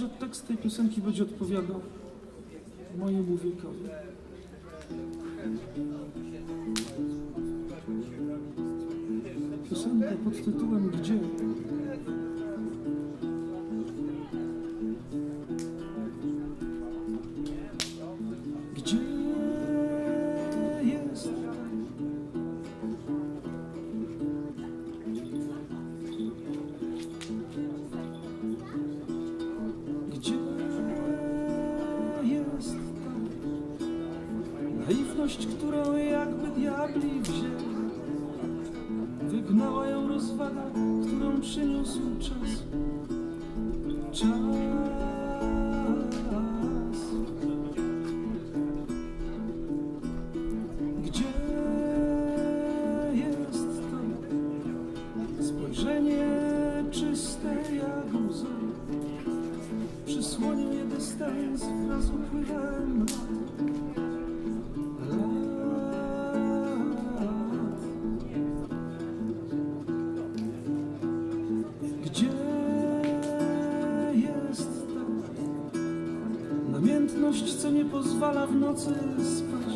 że tekst tej piosenki będzie odpowiadał mojemu wiekowi. Piosenka pod tytułem Gdzie? Naiwność, którą jakby diabli wzięli? Wygnała ją rozwaga, którą przyniósł czas. Czas. Gdzie jest to spojrzenie czyste jak łzy? Przysłonił je dystans wraz upływem. Lat. Co nie pozwala w nocy spać?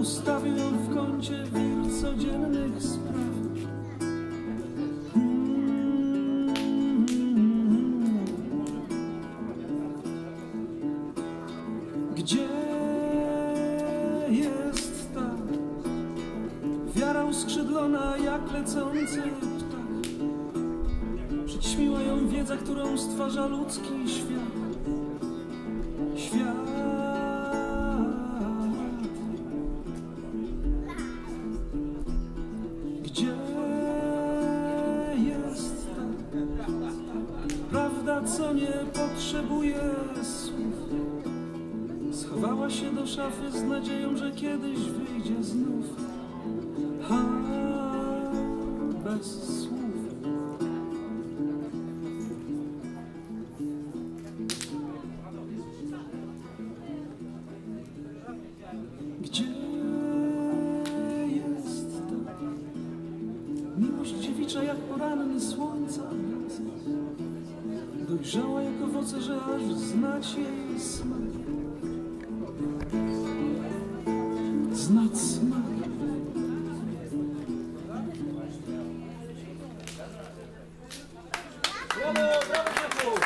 Ustawił ją w kącie wir codziennych spraw. Gdzie jest ta wiara uskrzydlona jak lecący ptak? Przyćmiła ją wiedza, którą stwarza ludzki świat. Co nie potrzebuje słów? Schowała się do szafy z nadzieją, że kiedyś wyjdzie znów. Ha, bez słów. Gdzie jest ta miłość dziewicza jak poranny słońca? Dojrzała jak owoce, że aż znać jej smak. Znać smak. Brawo, brawo.